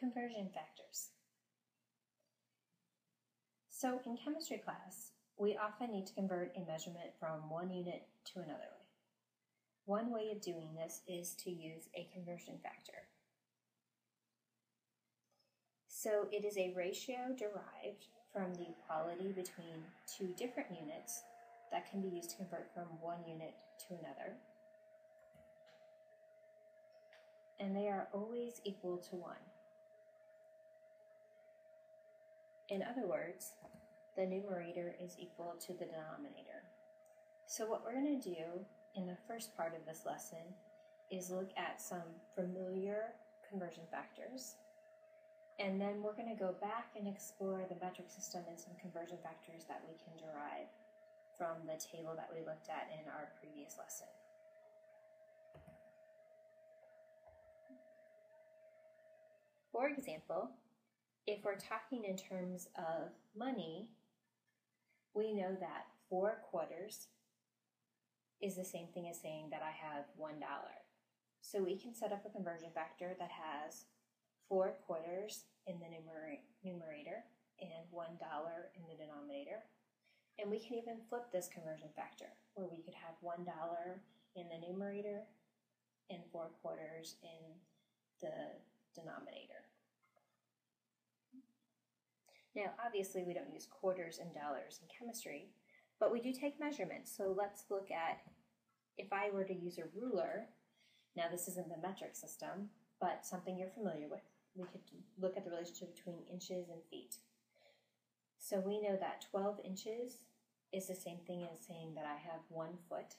Conversion factors. So in chemistry class, we often need to convert a measurement from one unit to another. One way of doing this is to use a conversion factor. So it is a ratio derived from the equality between two different units that can be used to convert from one unit to another. And they are always equal to 1. In other words, the numerator is equal to the denominator. So what we're going to do in the first part of this lesson is look at some familiar conversion factors. And then we're going to go back and explore the metric system and some conversion factors that we can derive from the table that we looked at in our previous lesson. For example, if we're talking in terms of money, we know that four quarters is the same thing as saying that I have $1. So we can set up a conversion factor that has four quarters in the numerator and $1 in the denominator. And we can even flip this conversion factor where we could have $1 in the numerator and four quarters in the denominator. Now, obviously, we don't use quarters and dollars in chemistry, but we do take measurements. So let's look at if I were to use a ruler, now this isn't the metric system, but something you're familiar with. We could look at the relationship between inches and feet. So we know that 12 inches is the same thing as saying that I have one foot.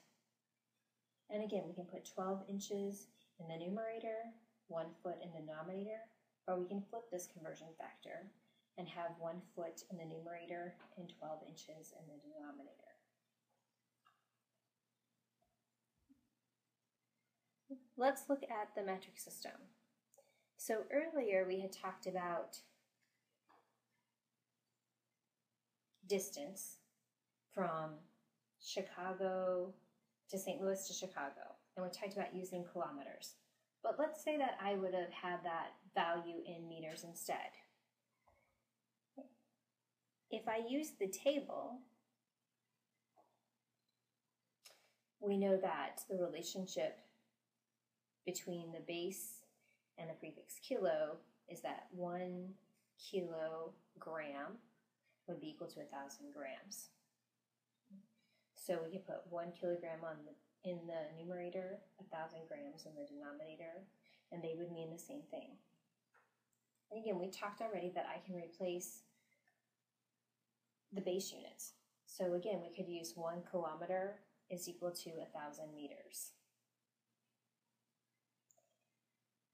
And again, we can put 12 inches in the numerator, one foot in the denominator, or we can flip this conversion factor and have one foot in the numerator and 12 inches in the denominator. Let's look at the metric system. So earlier we had talked about distance from Chicago to St. Louis to Chicago, and we talked about using kilometers. But let's say that I would have had that value in meters instead. If I use the table, we know that the relationship between the base and the prefix kilo is that one kilogram would be equal to a thousand grams. So we could put one kilogram on the, in the numerator, a thousand grams in the denominator, and they would mean the same thing. And again, we talked already that I can replace the base units. So again, we could use one kilometer is equal to a thousand meters.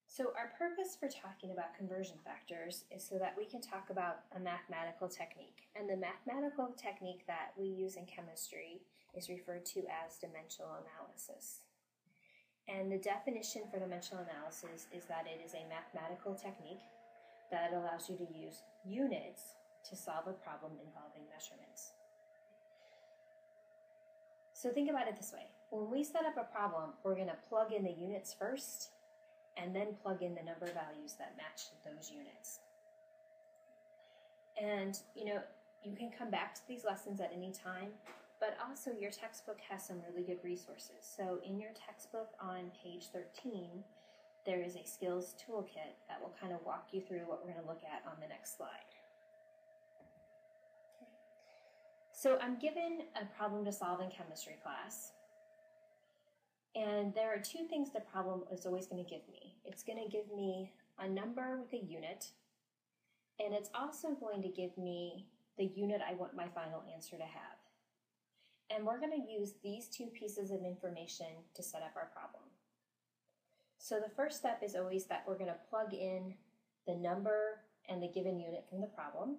So our purpose for talking about conversion factors is so that we can talk about a mathematical technique. And the mathematical technique that we use in chemistry is referred to as dimensional analysis. And the definition for dimensional analysis is that it is a mathematical technique that allows you to use units to solve a problem involving measurements. So think about it this way. When we set up a problem, we're going to plug in the units first and then plug in the number values that match those units. And, you know, you can come back to these lessons at any time, but also your textbook has some really good resources. So in your textbook on page 13, there is a skills toolkit that will kind of walk you through what we're going to look at on the next slide. So I'm given a problem to solve in chemistry class. And there are two things the problem is always going to give me. It's going to give me a number with a unit, and it's also going to give me the unit I want my final answer to have. And we're going to use these two pieces of information to set up our problem. So the first step is always that we're going to plug in the number and the given unit from the problem.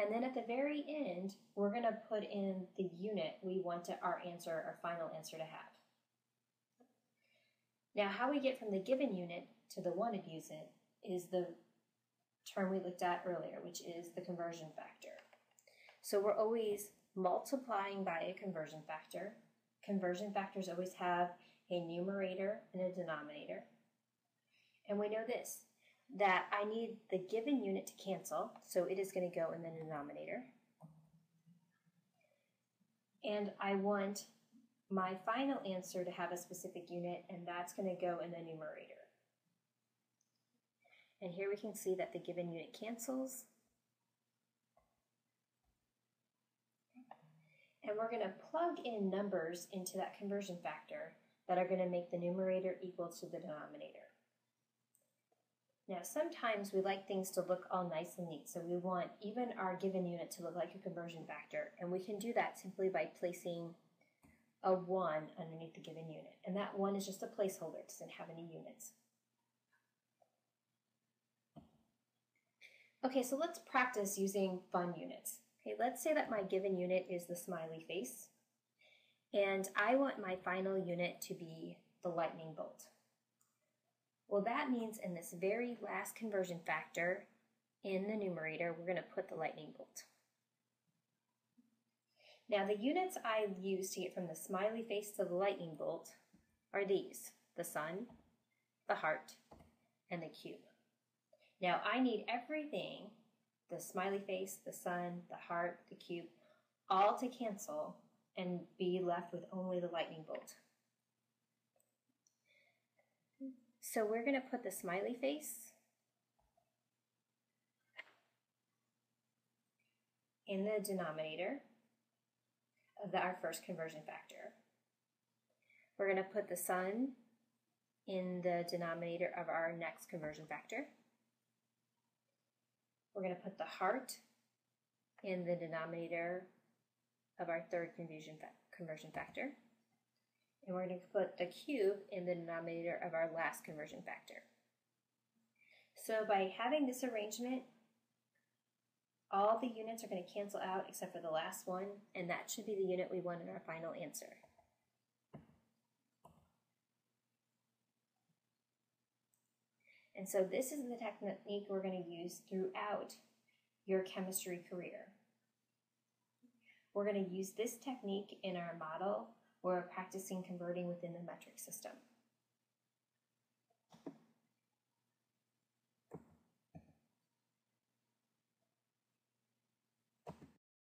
And then at the very end, we're going to put in the unit we want to, our answer, our final answer to have. Now, how we get from the given unit to the wanted unit is the term we looked at earlier, which is the conversion factor. So we're always multiplying by a conversion factor. Conversion factors always have a numerator and a denominator. And we know this, that I need the given unit to cancel, so it is going to go in the denominator. And I want my final answer to have a specific unit, and that's going to go in the numerator. And here we can see that the given unit cancels. And we're going to plug in numbers into that conversion factor that are going to make the numerator equal to the denominator. Now, sometimes we like things to look all nice and neat, so we want even our given unit to look like a conversion factor, and we can do that simply by placing a 1 underneath the given unit. And that 1 is just a placeholder, it doesn't have any units. Okay, so let's practice using fun units. Okay, let's say that my given unit is the smiley face, and I want my final unit to be the lightning bolt. Well, that means in this very last conversion factor in the numerator, we're going to put the lightning bolt. Now, the units I use to get from the smiley face to the lightning bolt are these, the sun, the heart, and the cube. Now, I need everything, the smiley face, the sun, the heart, the cube, all to cancel and be left with only the lightning bolt. So we're going to put the smiley face in the denominator of the, our first conversion factor. We're going to put the sun in the denominator of our next conversion factor. We're going to put the heart in the denominator of our third conversion, conversion factor and we're going to put the cube in the denominator of our last conversion factor. So by having this arrangement, all the units are going to cancel out except for the last one, and that should be the unit we want in our final answer. And so this is the technique we're going to use throughout your chemistry career. We're going to use this technique in our model or practicing converting within the metric system.